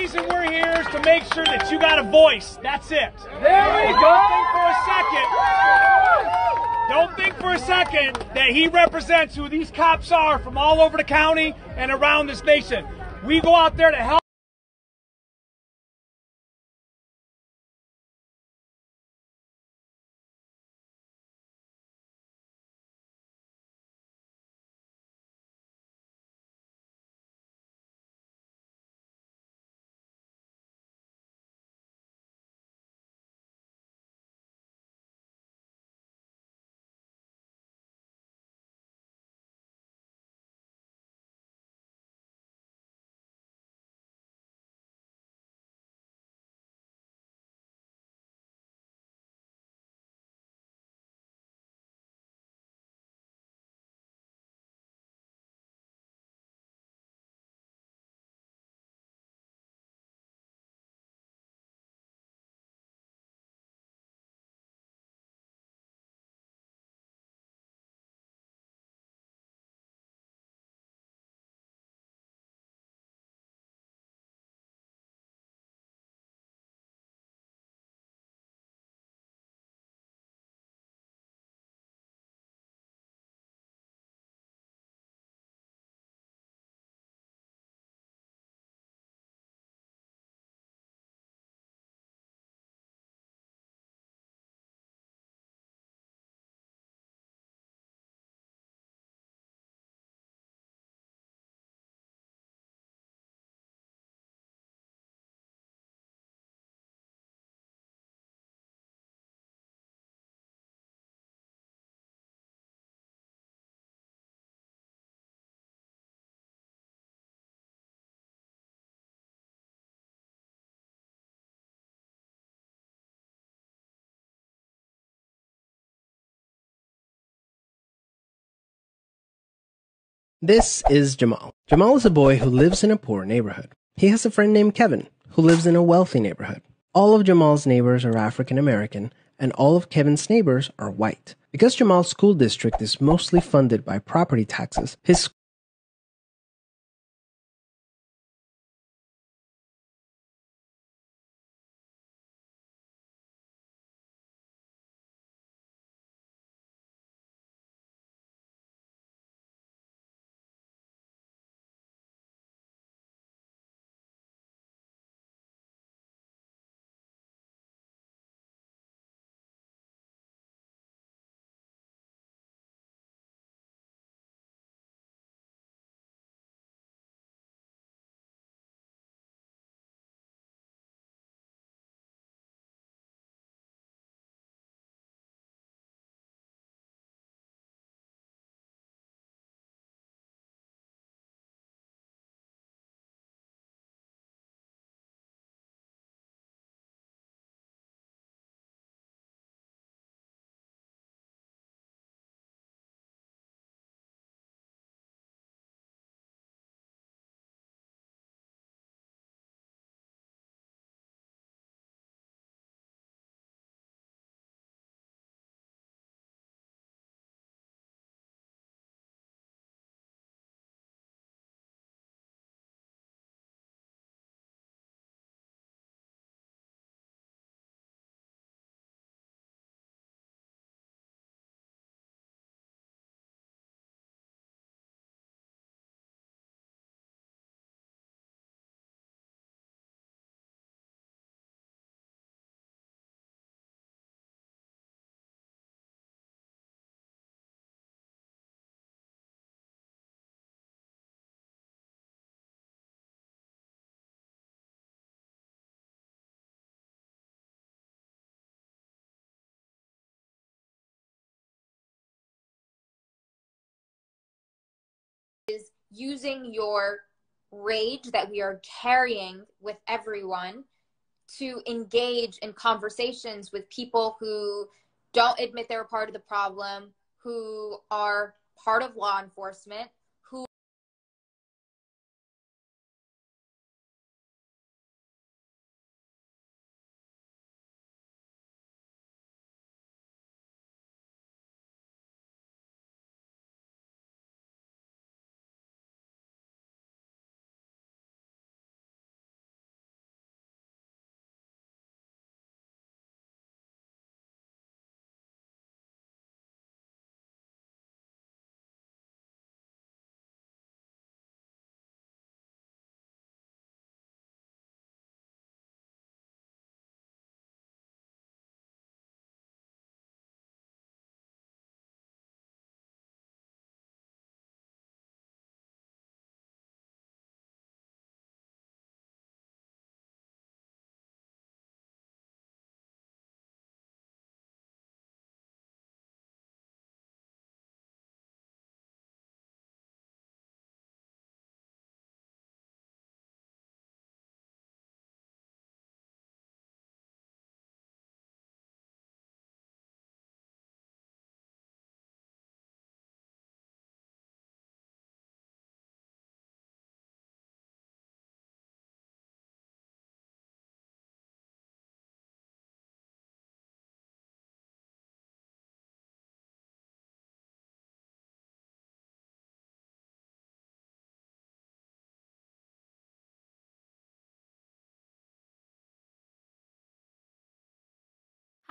reason we're here is to make sure that you got a voice. That's it. There we Don't think for a second. Don't think for a second that he represents who these cops are from all over the county and around this nation. We go out there to help. This is Jamal. Jamal is a boy who lives in a poor neighborhood. He has a friend named Kevin who lives in a wealthy neighborhood. All of Jamal's neighbors are African American and all of Kevin's neighbors are white. Because Jamal's school district is mostly funded by property taxes, his using your rage that we are carrying with everyone to engage in conversations with people who don't admit they're part of the problem, who are part of law enforcement,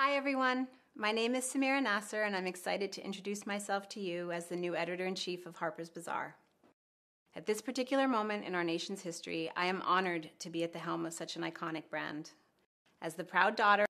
Hi, everyone. My name is Samira Nasr, and I'm excited to introduce myself to you as the new editor in chief of Harper's Bazaar. At this particular moment in our nation's history, I am honored to be at the helm of such an iconic brand. As the proud daughter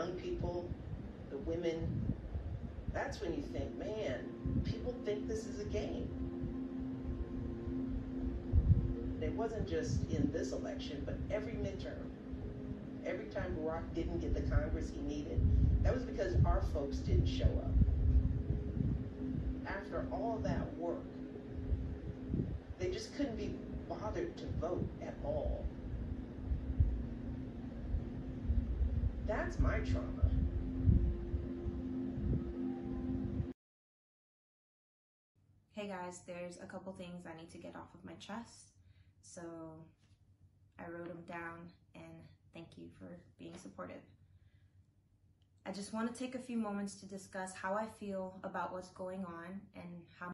young people, the women, that's when you think, man, people think this is a game. It wasn't just in this election, but every midterm. Every time Barack didn't get the Congress he needed, that was because our folks didn't show up. After all that work, they just couldn't be bothered to vote at all. That's my trauma. Hey guys, there's a couple things I need to get off of my chest. So I wrote them down and thank you for being supportive. I just want to take a few moments to discuss how I feel about what's going on and how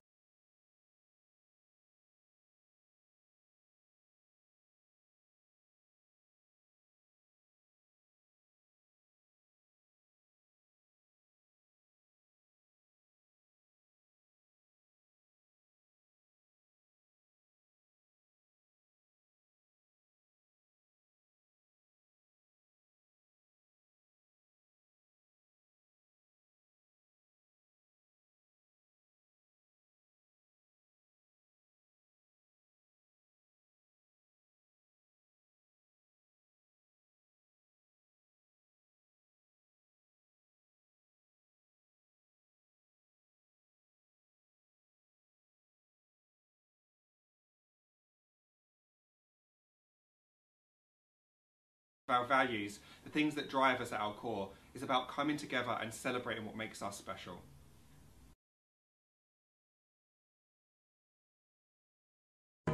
our values, the things that drive us at our core, is about coming together and celebrating what makes us special.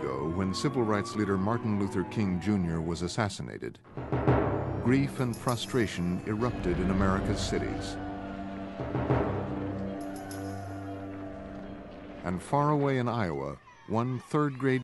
ago when civil rights leader Martin Luther King Jr. was assassinated. Grief and frustration erupted in America's cities. And far away in Iowa, one third grade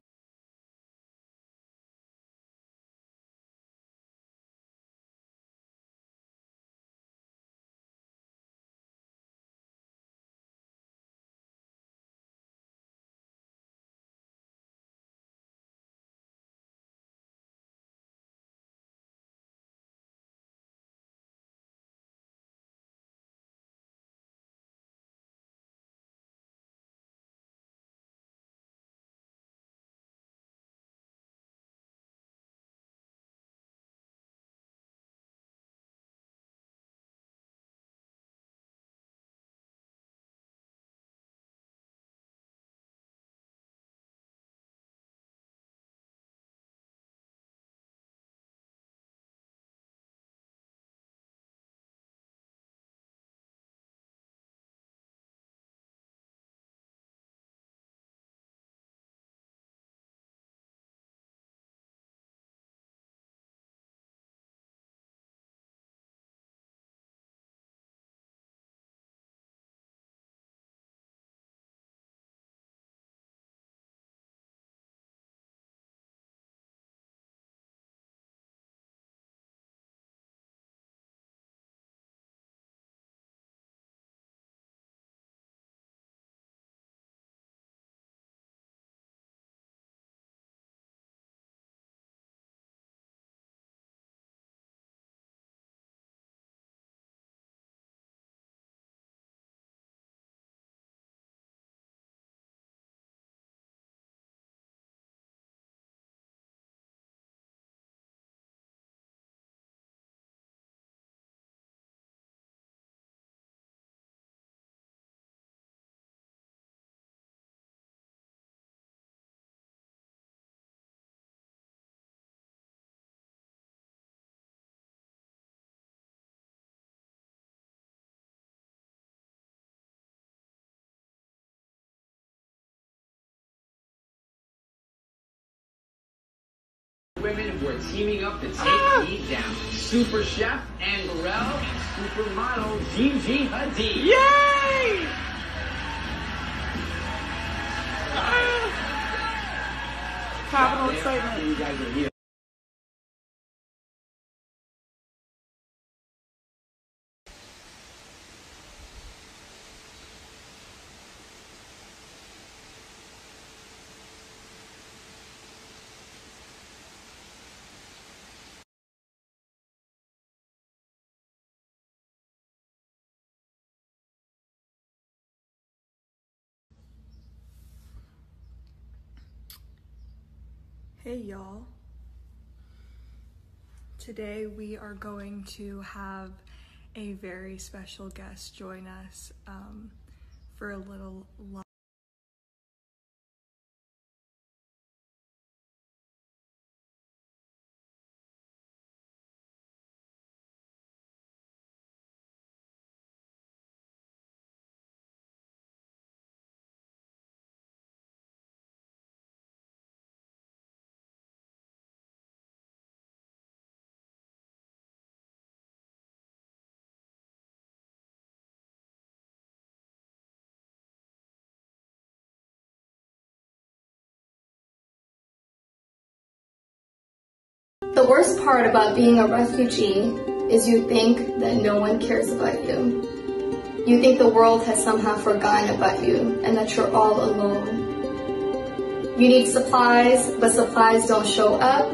Women who are teaming up to take ah. Down. Super Chef Anne Burrell and supermodel Gigi Hadid. Yay! Ah. Capital excitement. You guys are here. Hey y'all. Today we are going to have a very special guest join us um, for a little The worst part about being a refugee is you think that no one cares about you. You think the world has somehow forgotten about you and that you're all alone. You need supplies, but supplies don't show up,